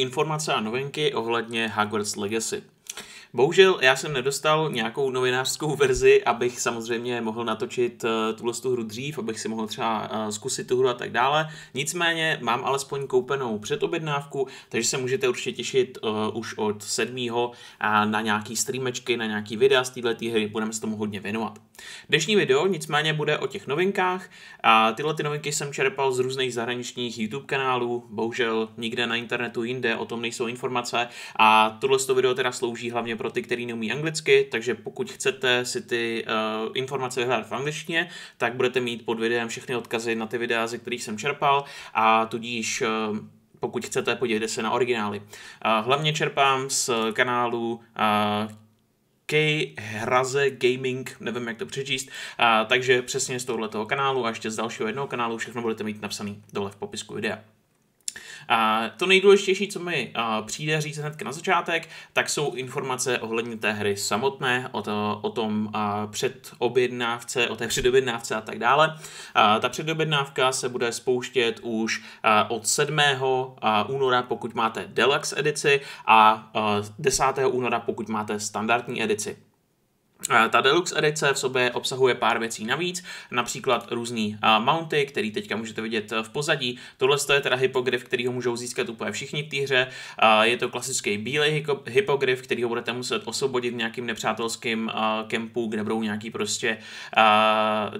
informace a novinky ohledně Hogwarts Legacy. Bohužel já jsem nedostal nějakou novinářskou verzi, abych samozřejmě mohl natočit uh, tuhle tu hru dřív, abych si mohl třeba uh, zkusit tu hru a tak dále. Nicméně mám alespoň koupenou předobjednávku, takže se můžete určitě těšit uh, už od 7. a na nějaký streamečky, na nějaký videa z této hry, budeme se tomu hodně věnovat. Dnešní video nicméně bude o těch novinkách a tyhle ty novinky jsem čerpal z různých zahraničních YouTube kanálů, bohužel nikde na internetu jinde o tom nejsou informace. A tohle video teda slouží hlavně pro ty, kteří neumí anglicky, takže pokud chcete si ty uh, informace vyhledat v angličtině, tak budete mít pod videem všechny odkazy na ty videa, ze kterých jsem čerpal. A tudíž uh, pokud chcete, podívejte se na originály. Uh, hlavně čerpám z kanálu K Hraze Gaming, nevím, jak to přečíst, uh, takže přesně z tohoto kanálu a ještě z dalšího jednoho kanálu všechno budete mít napsaný dole v popisku videa. A to nejdůležitější, co mi přijde říct hned na začátek, tak jsou informace ohledně té hry samotné, o, to, o tom předobjednávce, o té předobjednávce a tak dále. Ta předobjednávka se bude spouštět už od 7. února, pokud máte Deluxe edici a 10. února, pokud máte standardní edici. Ta Deluxe edice v sobě obsahuje pár věcí navíc, například různý mounty, který teďka můžete vidět v pozadí. Tohle je teda hypogryf, který ho můžou získat úplně všichni v té hře. Je to klasický bílý hypogryf, který ho budete muset osvobodit v nějakým nepřátelským kempu, kde budou nějaký prostě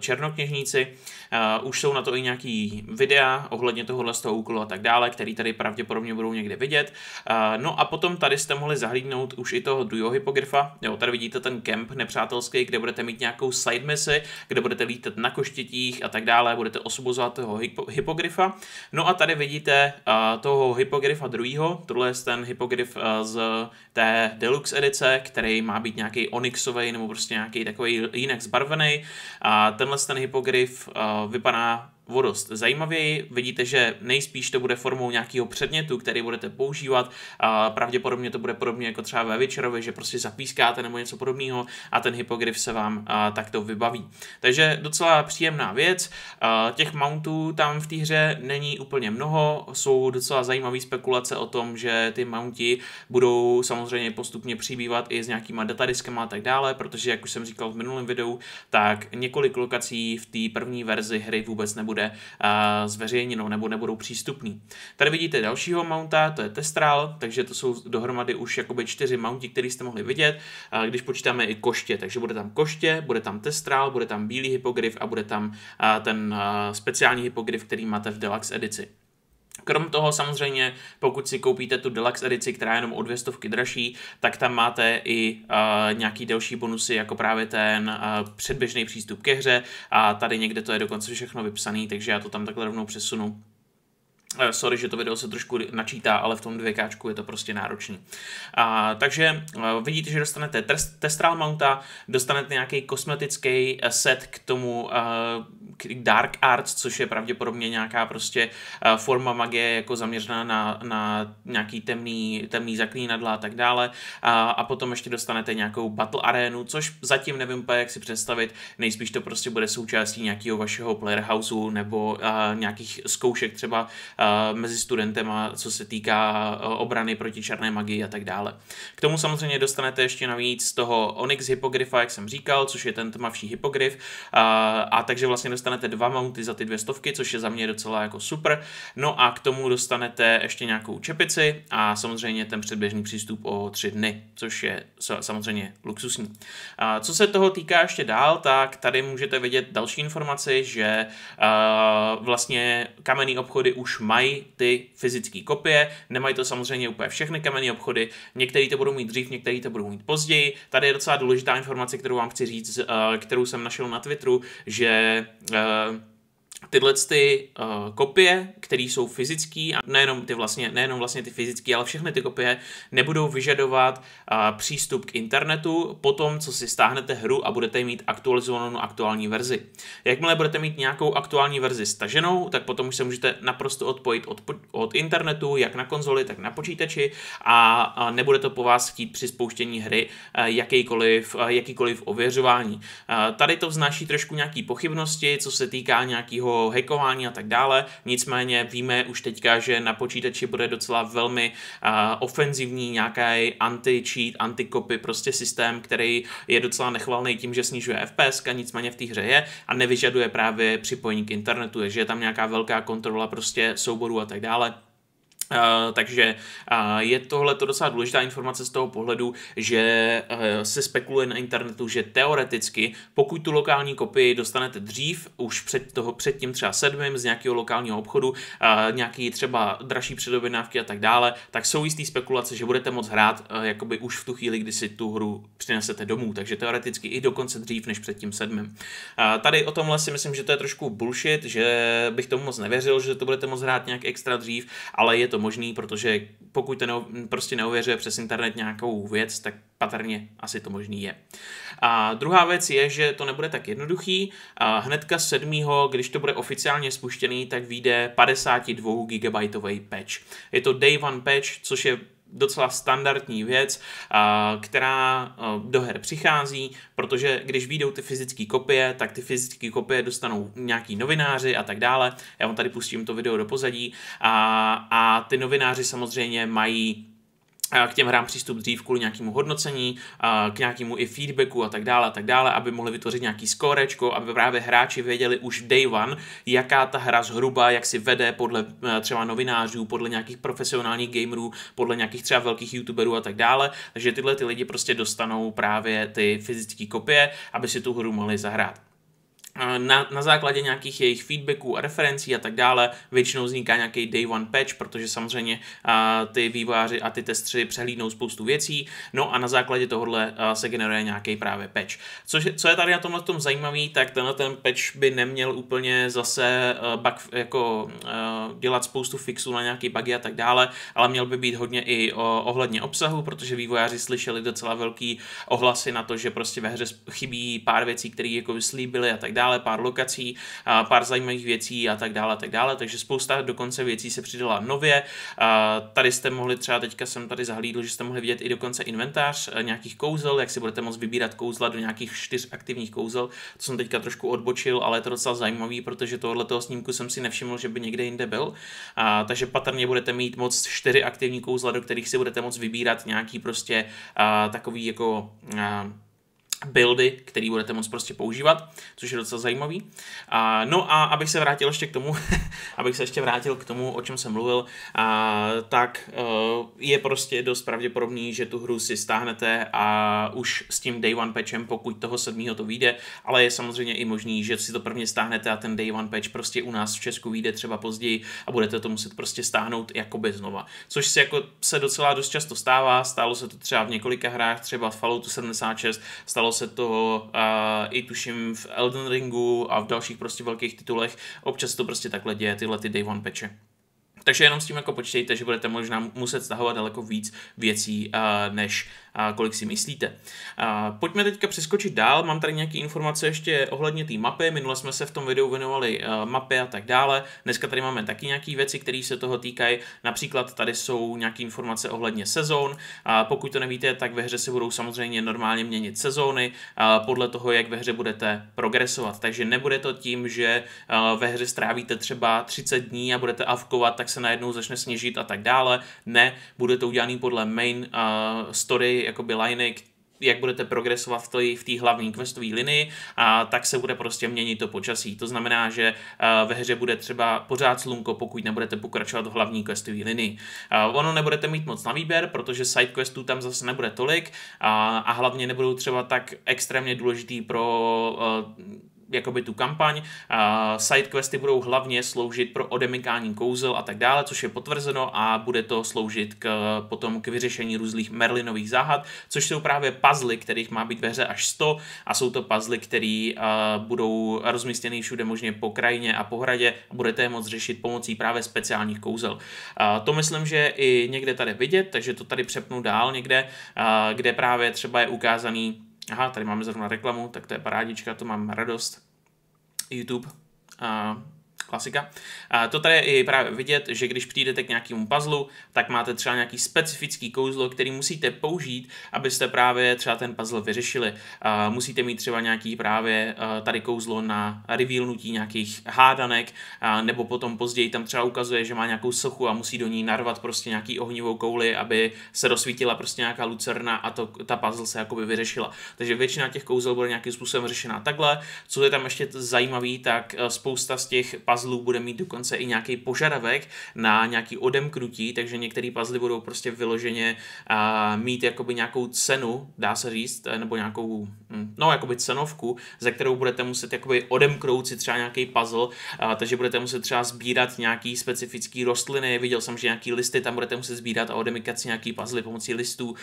černokněžníci. Už jsou na to i nějaký videa ohledně tohohle z toho úkolu a tak dále, který tady pravděpodobně budou někde vidět. No a potom tady jste mohli zahlídnout už i toho duo hypogryfa. Jo, tady vidíte ten kemp nepřátelský, kde budete mít nějakou side misi, kde budete lítat na koštětích a tak dále, budete osvobozovat toho hypo, hypogryfa. No a tady vidíte uh, toho hypogryfa druhýho, tohle je ten hypogryf uh, z té deluxe edice, který má být nějaký onyxový nebo prostě nějaký takový jinak zbarvený. A tenhle ten hypogryf uh, vypadá o dost zajímavěji. Vidíte, že nejspíš to bude formou nějakého předmětu, který budete používat. A pravděpodobně to bude podobně jako třeba ve Witcherovi, že prostě zapískáte nebo něco podobného a ten hypogryf se vám takto vybaví. Takže docela příjemná věc. A, těch mountů tam v té hře není úplně mnoho. Jsou docela zajímavé spekulace o tom, že ty mounty budou samozřejmě postupně přibývat i s nějakýma datadiskama a tak dále, protože jak už jsem říkal v minulém videu, tak několik lokací v té první verzi hry vůbec nebude nebude zveřejněno nebo nebudou přístupný. Tady vidíte dalšího mounta, to je Testral, takže to jsou dohromady už jakoby čtyři mounty, které jste mohli vidět, když počítáme i koště, takže bude tam koště, bude tam Testral, bude tam bílý hypogryf a bude tam ten speciální hypogryf, který máte v Deluxe edici. Krom toho samozřejmě, pokud si koupíte tu Deluxe edici, která je jenom o dvě stovky dražší, tak tam máte i uh, nějaký další bonusy, jako právě ten uh, předběžný přístup ke hře a tady někde to je dokonce všechno vypsaný, takže já to tam takhle rovnou přesunu. Eh, sorry, že to video se trošku načítá, ale v tom 2K je to prostě náročný. A, takže a, vidíte, že dostanete Testral Mounta, dostanete nějaký kosmetický set k tomu a, Dark Arts, což je pravděpodobně nějaká prostě a, forma magie jako zaměřená na, na nějaký temný, temný zaklínadla a tak dále. A, a potom ještě dostanete nějakou Battle Arenu, což zatím nevím, jak si představit. Nejspíš to prostě bude součástí nějakého vašeho player houseu nebo a, nějakých zkoušek třeba mezi studentema, co se týká obrany proti černé magii a tak dále. K tomu samozřejmě dostanete ještě navíc toho Onyx hypogryfa, jak jsem říkal, což je ten tmavší hypogryf a, a takže vlastně dostanete dva mounty za ty dvě stovky, což je za mě docela jako super. No a k tomu dostanete ještě nějakou čepici a samozřejmě ten předběžný přístup o tři dny, což je samozřejmě luxusní. A co se toho týká ještě dál, tak tady můžete vidět další informaci, že uh, vlastně kamenný obchody už mají ty fyzické kopie, nemají to samozřejmě úplně všechny kamenné obchody, některý to budou mít dřív, některý to budou mít později. Tady je docela důležitá informace, kterou vám chci říct, eh, kterou jsem našel na Twitteru, že uh, tyhle ty uh, kopie, které jsou fyzické, a nejenom ty vlastně, nejenom vlastně ty fyzické, ale všechny ty kopie nebudou vyžadovat uh, přístup k internetu po tom, co si stáhnete hru a budete mít aktualizovanou aktuální verzi. Jakmile budete mít nějakou aktuální verzi staženou, tak potom už se můžete naprosto odpojit od, od internetu, jak na konzoli, tak na počítači a, a nebude to po vás chtít při spouštění hry uh, jakýkoliv, uh, jakýkoliv ověřování. Uh, tady to vznáší trošku nějaký pochybnosti, co se týká nějakého o hackování a tak dále, nicméně víme už teďka, že na počítači bude docela velmi uh, ofenzivní nějaký anti-cheat, anti-copy prostě systém, který je docela nechvalný tím, že snižuje FPS, nicméně v té hře je a nevyžaduje právě připojení k internetu, že je tam nějaká velká kontrola prostě souborů a tak dále. Uh, takže uh, je tohle to docela důležitá informace z toho pohledu, že uh, se spekuluje na internetu, že teoreticky, pokud tu lokální kopii dostanete dřív, už před, toho, před tím třeba sedmým z nějakého lokálního obchodu, nějaký třeba dražší předobjednávky a tak dále, tak jsou jistý spekulace, že budete moct hrát jakoby už v tu chvíli, kdy si tu hru přinesete domů, takže teoreticky i dokonce dřív než před tím sedmým. Tady o tomhle si myslím, že to je trošku bullshit, že bych tomu moc nevěřil, že to budete moct hrát nějak extra dřív, ale je to možný, protože pokud to prostě neuvěřuje přes internet nějakou věc, tak patrně asi to možný je. A druhá věc je, že to nebude tak jednoduchý. A hnedka 7. když to bude oficiálně spuštěný, tak vyjde 52 GB patch. Je to day one patch, což je docela standardní věc, která do her přichází, protože když vyjdou ty fyzické kopie, tak ty fyzické kopie dostanou nějaký novináři a tak dále. Já vám tady pustím to video do pozadí a, a ty novináři samozřejmě mají k těm hrám přístup dřív kvůli nějakému hodnocení, k nějakému i feedbacku a tak dále a tak dále, aby mohli vytvořit nějaký skorečko, aby právě hráči věděli už day one, jaká ta hra zhruba, jak si vede podle e, třeba novinářů, podle nějakých profesionálních gamerů, podle nějakých třeba velkých youtuberů a tak dále, takže tyhle ty lidi prostě dostanou právě ty fyzické kopie, aby si tu hru mohli zahrát na, na základě nějakých jejich feedbacků a referencí a tak dále většinou vzniká nějaký day one patch, protože samozřejmě a, ty vývojáři a ty testři přehlídnou spoustu věcí, no a na základě tohohle a, se generuje nějaký právě patch. Což, co je tady na tomhle tom zajímavý, tak tenhle ten patch by neměl úplně zase a, bug, jako a, dělat spoustu fixů na nějaký bugy a tak dále, ale měl by být hodně i o, ohledně obsahu, protože vývojáři slyšeli docela velký ohlasy na to, že prostě ve hře chybí pár věcí, které jako vyslíbili a tak dále dále, pár lokací, pár zajímavých věcí a tak dále, a tak dále, takže spousta dokonce věcí se přidala nově. Tady jste mohli třeba, teďka jsem tady zahlídl, že jste mohli vidět i dokonce inventář e, nějakých kouzel, jak si budete moct vybírat kouzla do nějakých čtyř aktivních kouzel. To jsem teďka trošku odbočil, ale je to docela zajímavý, protože tohle toho snímku jsem si nevšiml, že by někde jinde byl. Takže patrně budete mít moc čtyři aktivní kouzla, do kterých si budete moct vybírat nějaký prostě takový jako buildy, který budete moct prostě používat, což je docela zajímavý. A, no a abych se vrátil ještě k tomu, abych se ještě vrátil k tomu, o čem jsem mluvil, a, tak uh, je prostě dost pravděpodobný, že tu hru si stáhnete a už s tím day one patchem, pokud toho sedmého to vyjde, ale je samozřejmě i možný, že si to prvně stáhnete a ten day one patch prostě u nás v Česku vyjde třeba později a budete to muset prostě stáhnout jakoby znova. Což se jako se docela dost často stává, stalo se to třeba v několika hrách, třeba v Falloutu 76, stalo Stalo se to uh, i tuším v Elden Ringu a v dalších prostě velkých titulech. Občas to prostě takhle děje, tyhle ty day one patche. Takže jenom s tím jako počítejte, že budete možná muset stahovat daleko víc věcí, než kolik si myslíte. Pojďme teďka přeskočit dál, mám tady nějaké informace ještě ohledně té mapy, minule jsme se v tom videu věnovali mapy a tak dále, dneska tady máme taky nějaké věci, které se toho týkají, například tady jsou nějaké informace ohledně sezón, pokud to nevíte, tak ve hře se budou samozřejmě normálně měnit sezóny podle toho, jak ve hře budete progresovat, takže nebude to tím, že ve hře strávíte třeba 30 dní a budete avkovat, tak se najednou začne sněžit a tak dále, ne, bude to udělaný podle main uh, story, jakoby liney, jak budete progresovat v té v hlavní questové linii, a tak se bude prostě měnit to počasí. To znamená, že ve hře bude třeba pořád slunko, pokud nebudete pokračovat v hlavní questové linii. Ono nebudete mít moc na výběr, protože side questů tam zase nebude tolik a, a hlavně nebudou třeba tak extrémně důležitý pro jakoby tu kampaň. Sidequesty budou hlavně sloužit pro odemykání kouzel a tak dále, což je potvrzeno a bude to sloužit k, potom k vyřešení různých Merlinových záhad, což jsou právě puzzly, kterých má být ve hře až 100 a jsou to puzzly, které uh, budou rozmístěny všude možně po krajině a po hradě a budete je moct řešit pomocí právě speciálních kouzel. Uh, to myslím, že i někde tady vidět, takže to tady přepnu dál někde, uh, kde právě třeba je ukázaný Aha, tady máme zrovna reklamu, tak to je parádička, to mám radost. YouTube. Klasika. A to tady je i právě vidět, že když přijdete k nějakému puzzlu, tak máte třeba nějaký specifický kouzlo, který musíte použít, abyste právě třeba ten puzzle vyřešili. A musíte mít třeba nějaký právě tady kouzlo na revealnutí nějakých hádanek, a nebo potom později tam třeba ukazuje, že má nějakou sochu a musí do ní narvat prostě nějaký ohnivou kouli, aby se rozsvítila prostě nějaká lucerna a to, ta puzzle se jakoby vyřešila. Takže většina těch kouzel bude nějakým způsobem řešená takhle. Co je tam ještě zajímavý, tak spousta z těch puzzlů bude mít dokonce i nějaký požadavek na nějaký odemknutí, takže některé puzzle budou prostě vyloženě uh, mít jakoby nějakou cenu, dá se říct, eh, nebo nějakou, hm, no jakoby cenovku, za kterou budete muset jakoby odemknout si třeba nějaký puzzle, uh, takže budete muset třeba sbírat nějaký specifický rostliny, viděl jsem, že nějaký listy tam budete muset sbírat a odemykat si nějaký puzzle pomocí listů, uh,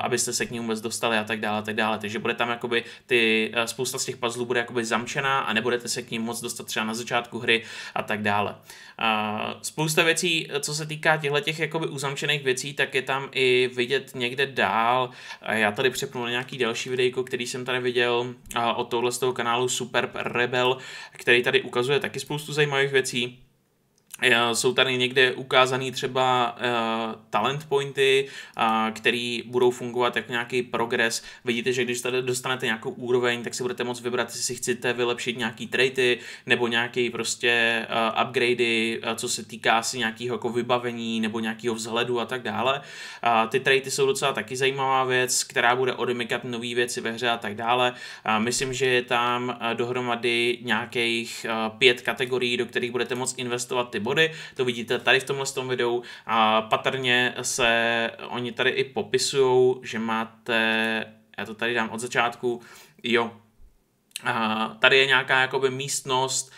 abyste se k ním vůbec dostali a tak dále, a tak dále. Takže bude tam jakoby ty, spousta z těch puzzlů bude jakoby zamčená a nebudete se k ním moc dostat třeba na začátku hry a tak dále. A spousta věcí, co se týká těchto těch jakoby uzamčených věcí, tak je tam i vidět někde dál. Já tady přepnu na nějaký další videjko, který jsem tady viděl od tohle z toho kanálu Superb Rebel, který tady ukazuje taky spoustu zajímavých věcí. Eh, jsou tady někde ukázané třeba uh, talent pointy, uh, který budou fungovat jako nějaký progres. Vidíte, že když tady dostanete nějakou úroveň, tak si budete moct vybrat, jestli chcete vylepšit nějaký traity nebo nějaký prostě uh, upgradey, uh, co se týká asi nějakého jako vybavení nebo nějakého vzhledu a tak dále. Uh, ty traity jsou docela taky zajímavá věc, která bude odemykat nové věci ve hře a tak dále. Uh, myslím, že je tam uh, dohromady nějakých uh, pět kategorií, do kterých budete moct investovat ty body, to vidíte tady v tomhle tom videu. A patrně se oni tady i popisují, že máte, já to tady dám od začátku, jo, tady je nějaká jakoby místnost,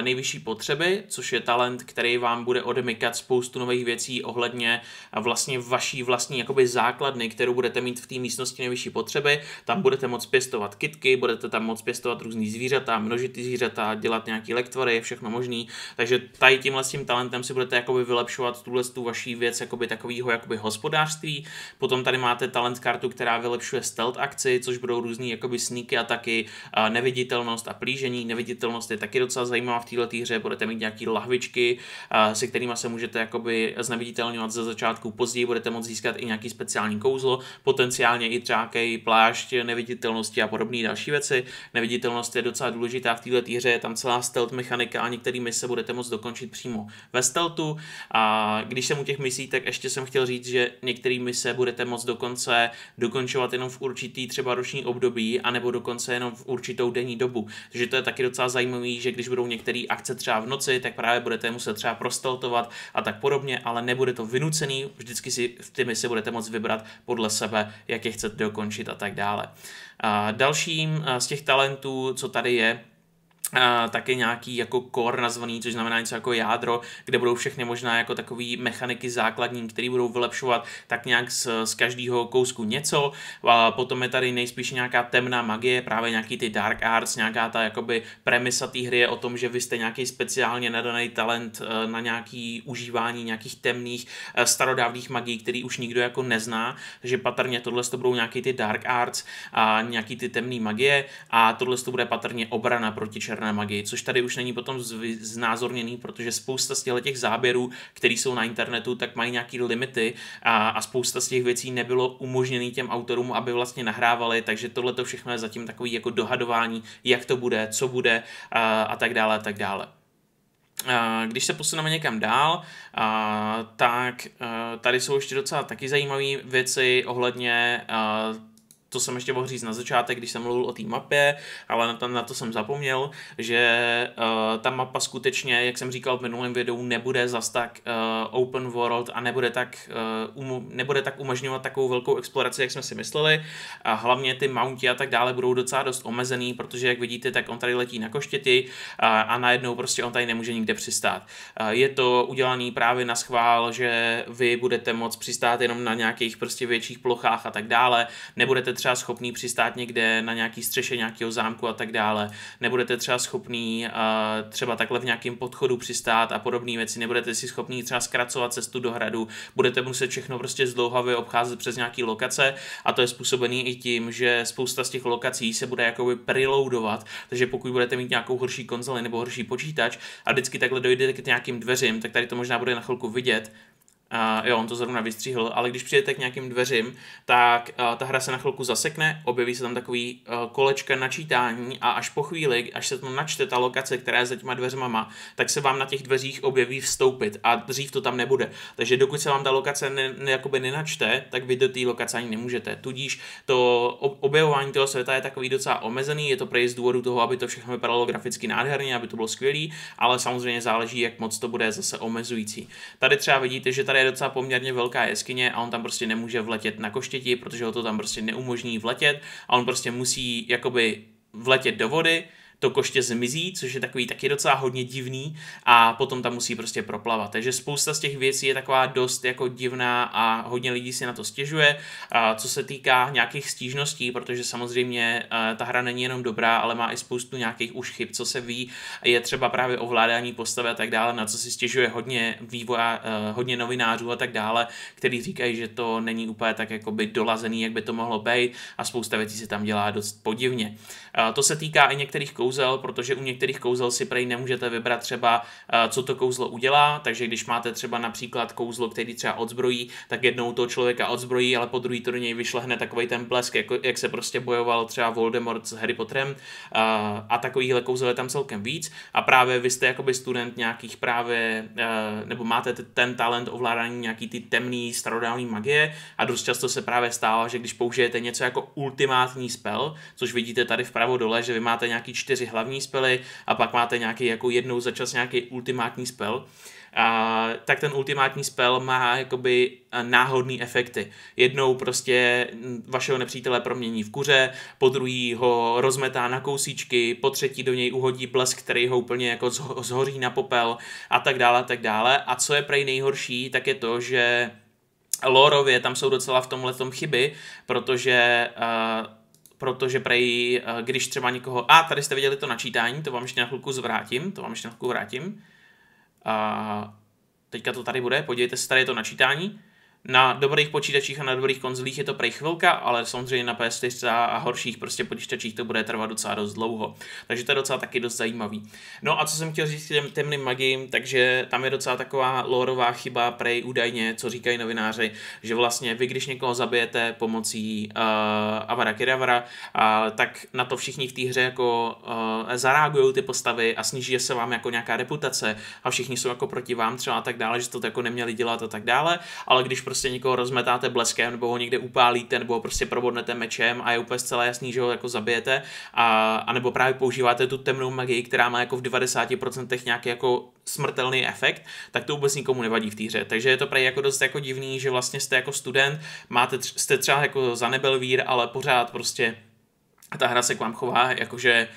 nejvyšší potřeby, což je talent, který vám bude odemykat spoustu nových věcí ohledně vlastně vaší vlastní jakoby základny, kterou budete mít v té místnosti nejvyšší potřeby. Tam budete moct pěstovat kitky, budete tam moct pěstovat různý zvířata, množitý zvířata, dělat nějaký lektvory, všechno možný. Takže tady tímhle s tím talentem si budete jakoby vylepšovat tuhle tu vaší věc jakoby takového jakoby hospodářství. Potom tady máte talent kartu, která vylepšuje stealth akci, což budou různý jakoby sneaky ataky, neviditelnost a plížení. Neviditelnost je taky docela zajímavá v této hře, budete mít nějaké lahvičky, se kterými se můžete jakoby zneviditelňovat ze začátku, později budete moct získat i nějaký speciální kouzlo, potenciálně i třeba plášť neviditelnosti a podobné další věci. Neviditelnost je docela důležitá v této hře, je tam celá stealth mechanika a některé mise budete moct dokončit přímo ve stealthu. A když jsem u těch misí, tak ještě jsem chtěl říct, že některé mise budete moct dokonce dokončovat jenom v určitý třeba roční období, anebo dokonce jenom v určitou denní dobu. Takže to je taky docela zajímavé, že když budou některé akce třeba v noci, tak právě budete muset třeba prosteltovat a tak podobně, ale nebude to vynucený, vždycky si v ty misi budete moct vybrat podle sebe, jak je chcete dokončit a tak dále. A dalším z těch talentů, co tady je, Uh, taky nějaký jako core nazvaný, což znamená něco jako jádro, kde budou všechny možná jako takové mechaniky základní, které budou vylepšovat tak nějak z, z každého kousku něco. A potom je tady nejspíš nějaká temná magie, právě nějaký ty dark arts, nějaká ta jakoby premisa té hry je o tom, že vy jste nějaký speciálně nadaný talent uh, na nějaký užívání nějakých temných uh, starodávných magií, který už nikdo jako nezná, takže patrně tohle to budou nějaký ty dark arts a nějaký ty temné magie a tohle to bude patrně obrana proti čer černé magii, což tady už není potom znázorněný, protože spousta z těch záběrů, které jsou na internetu, tak mají nějaké limity a, a spousta z těch věcí nebylo umožněný těm autorům, aby vlastně nahrávali, takže tohle to všechno je zatím takový jako dohadování, jak to bude, co bude a, a tak dále, a tak dále. Když se posuneme někam dál, tak tady jsou ještě docela taky zajímavé věci ohledně to jsem ještě mohl říct na začátek, když jsem mluvil o té mapě, ale na to, na to jsem zapomněl, že uh, ta mapa skutečně, jak jsem říkal v minulém videu, nebude zas tak uh, open world a nebude tak, uh, um, nebude tak umožňovat takovou velkou exploraci, jak jsme si mysleli. A hlavně ty mounty a tak dále budou docela dost omezený, protože jak vidíte, tak on tady letí na koštěti a, a najednou prostě on tady nemůže nikde přistát. Uh, je to udělaný právě na schvál, že vy budete moct přistát jenom na nějakých prostě větších plochách a tak dále. Nebudete třeba schopný přistát někde na nějaký střeše nějakého zámku a tak dále, nebudete třeba schopný uh, třeba takhle v nějakém podchodu přistát a podobné věci, nebudete si schopný třeba zkracovat cestu do hradu, budete muset všechno prostě zdlouhavě obcházet přes nějaký lokace. A to je způsobený i tím, že spousta z těch lokací se bude jakoby preloadovat, takže pokud budete mít nějakou horší konzoli nebo horší počítač a vždycky takhle dojdete k nějakým dveřím, tak tady to možná bude na chvilku vidět, Uh, jo, on to zrovna vystříhl, ale když přijdete k nějakým dveřím, tak uh, ta hra se na chvilku zasekne, objeví se tam takový uh, kolečka načítání a až po chvíli, až se tam načte ta lokace, která je za těma dveřma má, tak se vám na těch dveřích objeví vstoupit a dřív to tam nebude. Takže dokud se vám ta lokace ne, ne, jakoby nenačte, tak vy do té lokace ani nemůžete. Tudíž to objevování toho světa je takový docela omezený, je to prej z důvodu toho, aby to všechno vypadalo graficky nádherně, aby to bylo skvělý, ale samozřejmě záleží, jak moc to bude zase omezující. Tady třeba vidíte, že tady je docela poměrně velká jeskyně a on tam prostě nemůže vletět na koštěti, protože ho to tam prostě neumožní vletět a on prostě musí jakoby vletět do vody, to koště zmizí, což je takový taky docela hodně divný a potom tam musí prostě proplavat. Takže spousta z těch věcí je taková dost jako divná a hodně lidí si na to stěžuje. A co se týká nějakých stížností, protože samozřejmě eh, ta hra není jenom dobrá, ale má i spoustu nějakých už chyb, co se ví, je třeba právě ovládání postavy a tak dále, na co si stěžuje hodně vývoja, eh, hodně novinářů a tak dále, kteří říkají, že to není úplně tak jakoby dolazený, jak by to mohlo být a spousta věcí se tam dělá dost podivně. To se týká i některých kouzel, protože u některých kouzel si prej nemůžete vybrat třeba, eh, co to kouzlo udělá, takže když máte třeba například kouzlo, který třeba odzbrojí, tak jednou toho člověka odzbrojí, ale po druhý to do něj vyšlehne takový ten blesk, jako, jak se prostě bojoval třeba Voldemort s Harry Potterem. A, a takovýhle kouzel je tam celkem víc. A právě vy jste jakoby student nějakých právě, eh, nebo máte ten talent ovládání nějaký ty temný starodávný magie. A dost často se právě stává, že když použijete něco jako ultimátní spell, což vidíte tady vpravo dole, že vy máte nějaký čtyři hlavní spely a pak máte nějaký jako jednou za čas nějaký ultimátní spell, a, tak ten ultimátní spell má jakoby náhodný efekty. Jednou prostě vašeho nepřítele promění v kuře, po druhý ho rozmetá na kousíčky, po třetí do něj uhodí blesk, který ho úplně jako zhoří na popel a tak dále a tak dále. A co je prej nejhorší, tak je to, že Lorově tam jsou docela v tomhle chyby, protože uh, protože prej, eh, když třeba někoho... A tady jste viděli to načítání, to vám ještě na chvilku zvrátím, to vám ještě na chvilku vrátím. A teďka to tady bude, podívejte se, tady je to načítání. Na dobrých počítačích a na dobrých konzolích je to prej chvilka, ale samozřejmě na PS4 a horších prostě počítačích to bude trvat docela dost dlouho. Takže to je docela taky dost zajímavý. No a co jsem chtěl říct těm temným magím, takže tam je docela taková lorová chyba prej údajně, co říkají novináři, že vlastně vy, když někoho zabijete pomocí uh, Avara Kedavra, uh, tak na to všichni v té hře jako uh, zareagují ty postavy a sníží se vám jako nějaká reputace a všichni jsou jako proti vám třeba a tak dále, že to jako neměli dělat a tak dále, ale když prostě někoho rozmetáte bleskem, nebo ho někde upálíte, nebo ho prostě probodnete mečem a je úplně zcela jasný, že ho jako zabijete, a, a nebo právě používáte tu temnou magii, která má jako v 90% nějaký jako smrtelný efekt, tak to vůbec nikomu nevadí v té hře. Takže je to prej jako dost jako divný, že vlastně jste jako student, máte, jste třeba jako za nebelvír, ale pořád prostě ta hra se k vám chová, jakože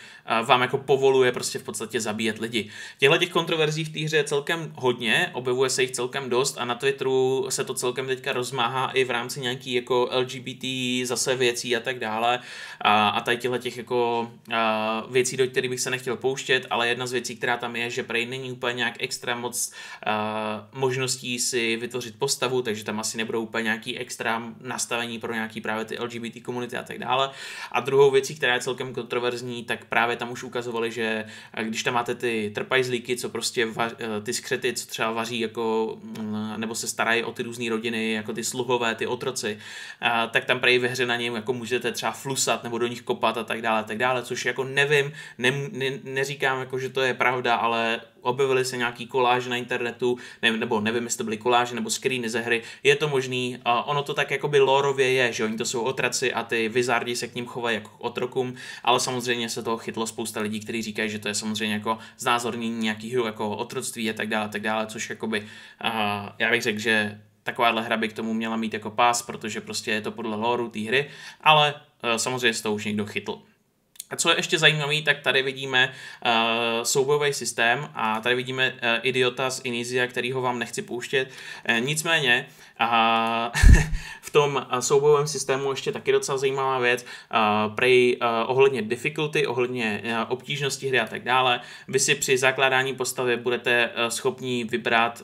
vám jako povoluje prostě v podstatě zabíjet lidi. Těchto těch kontroverzí v té hře je celkem hodně, objevuje se jich celkem dost a na Twitteru se to celkem teďka rozmáhá i v rámci nějaký jako LGBT zase věcí a tak dále a, a tady těchto těch jako a, věcí, do kterých bych se nechtěl pouštět, ale jedna z věcí, která tam je, že prej není úplně nějak extra moc a, možností si vytvořit postavu, takže tam asi nebudou úplně nějaký extra nastavení pro nějaký právě ty LGBT komunity a tak dále. A druhou věcí, která je celkem kontroverzní, tak právě tam už ukazovali, že když tam máte ty trpajzlíky, co prostě va, eh, ty skřety, co třeba vaří jako, mm, nebo se starají o ty různé rodiny, jako ty sluhové, ty otroci, tak tam prej ve hře na něm jako můžete třeba flusat nebo do nich kopat a tak dále, tak dále, což jako nevím, ne, ne, neříkám jako, že to je pravda, ale objevily se nějaký koláž na internetu, ne, nebo nevím, jestli to byly koláže nebo screeny ze hry, je to možný, a ono to tak jako by lorově je, že oni to jsou otraci a ty vizardi se k ním chovají jako otrokům, ale samozřejmě se toho chytlo spousta lidí, kteří říkají, že to je samozřejmě jako znázornění nějakého jako otroctví a tak dále, tak dále, což jakoby, uh, já bych řekl, že takováhle hra by k tomu měla mít jako pás, protože prostě je to podle lore té hry, ale uh, samozřejmě se to už někdo chytl. A co je ještě zajímavé, tak tady vidíme uh, soubojový systém a tady vidíme uh, idiota z Inizia, kterýho vám nechci pouštět. Uh, nicméně, uh, v tom soubojovém systému ještě taky docela zajímavá věc, prej ohledně difficulty, ohledně obtížnosti hry a tak dále. Vy si při zakládání postavy budete schopni vybrat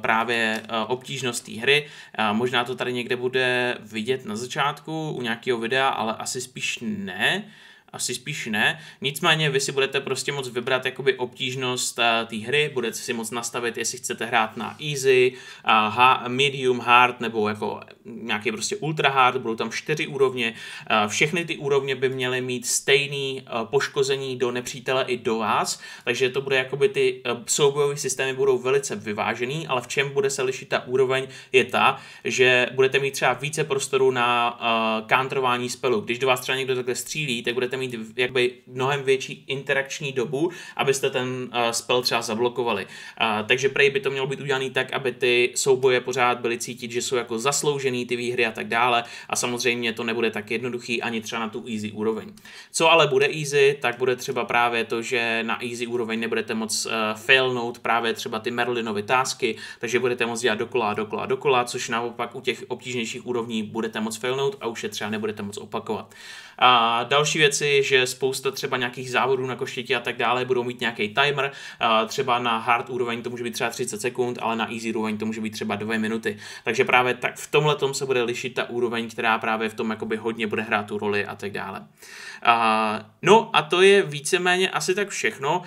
právě obtížnost té hry. Možná to tady někde bude vidět na začátku u nějakého videa, ale asi spíš ne asi spíš ne. Nicméně vy si budete prostě moct vybrat jakoby obtížnost eh, té hry, budete si moct nastavit, jestli chcete hrát na easy, uh, medium, hard nebo jako nějaký prostě ultra hard, budou tam čtyři úrovně. Uh, všechny ty úrovně by měly mít stejný poškození do nepřítele i do vás, takže to bude jakoby ty soubojové systémy budou velice vyvážený, ale v čem bude se lišit ta úroveň je ta, že budete mít třeba více prostoru na uh, kantrování spelu. Když do vás třeba někdo takhle střílí, tak budete mít jakby mnohem větší interakční dobu, abyste ten uh, spell třeba zablokovali. Uh, takže prej by to mělo být udělané tak, aby ty souboje pořád byly cítit, že jsou jako zasloužený ty výhry a tak dále a samozřejmě to nebude tak jednoduchý ani třeba na tu easy úroveň. Co ale bude easy, tak bude třeba právě to, že na easy úroveň nebudete moc uh, failnout právě třeba ty Merlinovy tásky, takže budete moc dělat dokola, dokola, dokola, což naopak u těch obtížnějších úrovní budete moc failnout a už je třeba nebudete moc opakovat. A další věci, že spousta třeba nějakých závodů na koštěti a tak dále budou mít nějaký timer, třeba na hard úroveň to může být třeba 30 sekund, ale na easy úroveň to může být třeba 2 minuty. Takže právě tak v tomhle tom se bude lišit ta úroveň, která právě v tom jakoby hodně bude hrát tu roli a tak dále. No a to je víceméně asi tak všechno.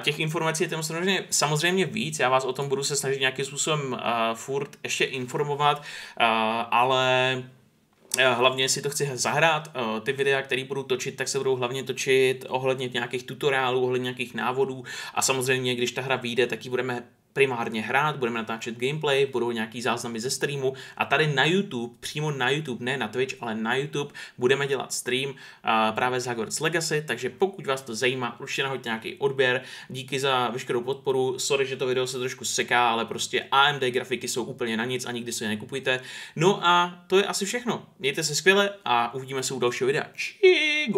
Těch informací je tam samozřejmě, samozřejmě víc, já vás o tom budu se snažit nějakým způsobem furt ještě informovat, ale hlavně si to chci zahrát. Eh, ty videa, které budu točit, tak se budou hlavně točit ohledně nějakých tutoriálů, ohledně nějakých návodů a samozřejmě, když ta hra vyjde, tak ji budeme primárně hrát, budeme natáčet gameplay, budou nějaký záznamy ze streamu a tady na YouTube, přímo na YouTube, ne na Twitch, ale na YouTube budeme dělat stream uh, právě z Hogwarts Legacy, takže pokud vás to zajímá, určitě nahoďte nějaký odběr, díky za veškerou podporu, sorry, že to video se trošku seká, ale prostě AMD grafiky jsou úplně na nic a nikdy si je nekupujte. No a to je asi všechno. Mějte se skvěle a uvidíme se u dalšího videa. Čigo!